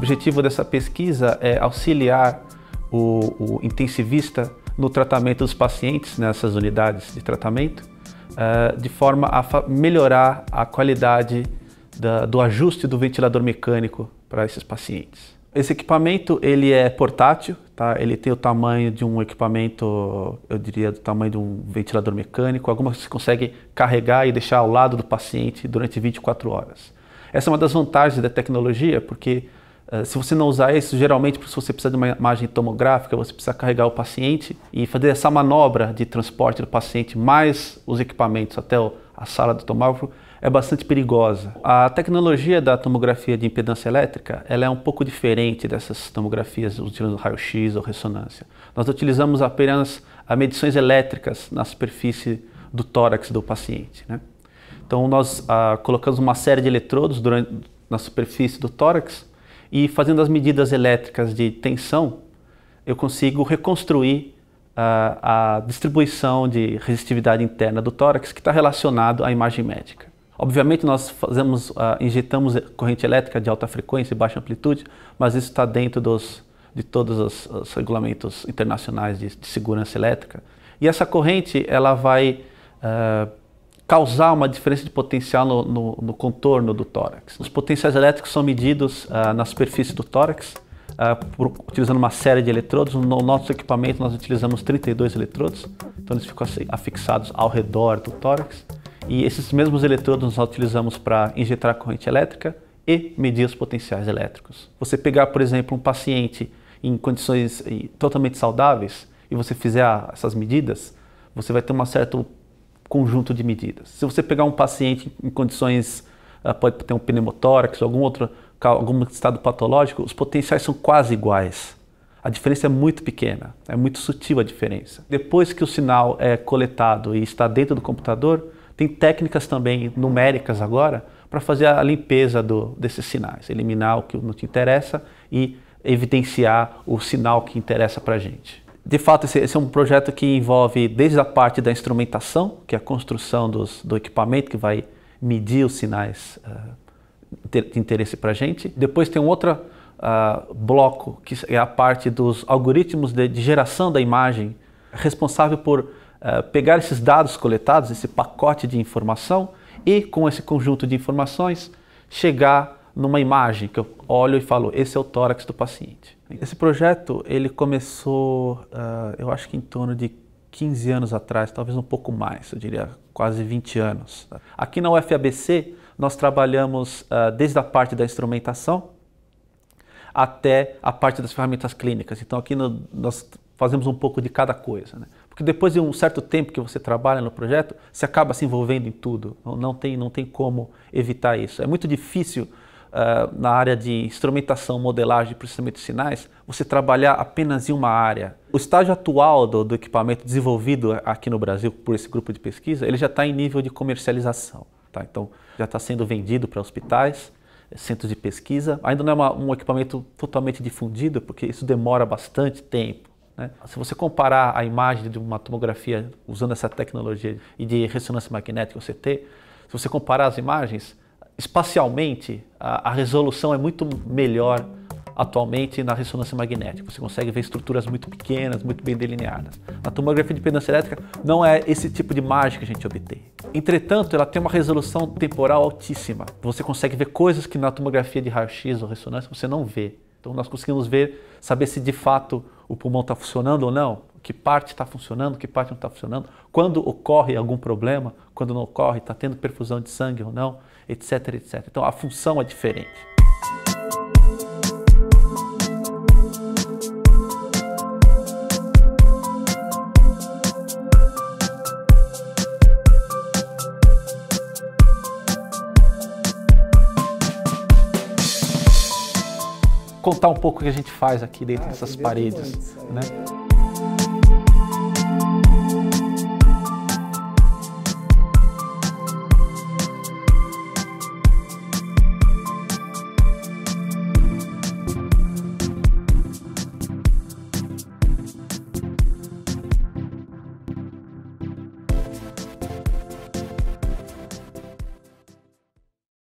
objetivo dessa pesquisa é auxiliar o, o intensivista no tratamento dos pacientes nessas unidades de tratamento, uh, de forma a melhorar a qualidade da, do ajuste do ventilador mecânico para esses pacientes. Esse equipamento ele é portátil, tá? ele tem o tamanho de um equipamento, eu diria, do tamanho de um ventilador mecânico. Algumas você consegue carregar e deixar ao lado do paciente durante 24 horas. Essa é uma das vantagens da tecnologia, porque se você não usar isso, geralmente, se você precisa de uma imagem tomográfica, você precisa carregar o paciente e fazer essa manobra de transporte do paciente mais os equipamentos até a sala do tomógrafo é bastante perigosa. A tecnologia da tomografia de impedância elétrica ela é um pouco diferente dessas tomografias utilizando raio-x ou ressonância. Nós utilizamos apenas medições elétricas na superfície do tórax do paciente. Né? Então nós ah, colocamos uma série de eletrodos durante, na superfície do tórax e fazendo as medidas elétricas de tensão, eu consigo reconstruir ah, a distribuição de resistividade interna do tórax que está relacionado à imagem médica. Obviamente nós fazemos, uh, injetamos corrente elétrica de alta frequência e baixa amplitude, mas isso está dentro dos, de todos os, os regulamentos internacionais de, de, segurança elétrica. E essa corrente ela vai uh, causar uma diferença de potencial no, no, no, contorno do tórax. Os potenciais elétricos são medidos uh, na superfície do tórax, por, utilizando uma série de eletrodos. No nosso equipamento nós utilizamos 32 eletrodos, então eles ficam afixados ao redor do tórax. E esses mesmos eletrodos nós utilizamos para injetar corrente elétrica e medir os potenciais elétricos. Você pegar, por exemplo, um paciente em condições totalmente saudáveis e você fizer essas medidas, você vai ter um certo conjunto de medidas. Se você pegar um paciente em condições, ah, pode ter um pneumotórax ou algum outro algum estado patológico, os potenciais são quase iguais. A diferença é muito pequena, é muito sutil a diferença. Depois que o sinal é coletado e está dentro do computador, tem técnicas também numéricas agora para fazer a limpeza do, desses sinais, eliminar o que não te interessa e evidenciar o sinal que interessa para a gente. De fato, esse, esse, é um projeto que envolve desde a parte da instrumentação, que é a construção dos, do equipamento que vai medir os sinais uh, de interesse para a gente. Depois tem um outro uh, bloco, que é a parte dos algoritmos de, de geração da imagem, responsável por uh, pegar esses dados coletados, esse pacote de informação e com esse conjunto de informações chegar numa imagem que eu olho e falo, esse é o tórax do paciente. Esse projeto ele começou, uh, eu acho que em torno de 15 anos atrás, talvez um pouco mais, eu diria quase 20 anos. Aqui na UFABC nós trabalhamos uh, desde a parte da instrumentação até a parte das ferramentas clínicas. Então aqui no, nós fazemos um pouco de cada coisa. Né? Porque depois de um certo tempo que você trabalha no projeto, você acaba se envolvendo em tudo. Não, não tem, não tem como evitar isso. É muito difícil uh, na área de instrumentação, modelagem e processamento de sinais, você trabalhar apenas em uma área. O estágio atual do, do equipamento desenvolvido aqui no Brasil por esse grupo de pesquisa, ele já está em nível de comercialização. Tá? Então, já está sendo vendido para hospitais, centros de pesquisa. Ainda não é uma, um equipamento totalmente difundido, porque isso demora bastante tempo. Né? Se você comparar a imagem de uma tomografia usando essa tecnologia e de ressonância magnética CT, se você comparar as imagens, espacialmente a, a resolução é muito melhor atualmente na ressonância magnética. Você consegue ver estruturas muito pequenas, muito bem delineadas. Na tomografia de impedância elétrica não é esse tipo de imagem que a gente obtém. Entretanto, ela tem uma resolução temporal altíssima. Você consegue ver coisas que na tomografia de raio-x ou ressonância você não vê. Então nós conseguimos ver, saber se de fato o pulmão está funcionando ou não, que parte está funcionando, que parte não está funcionando, quando ocorre algum problema, quando não ocorre, está tendo perfusão de sangue ou não, etc, etc. Então a função é diferente. contar um pouco o que a gente faz aqui dentro ah, dessas paredes. Né?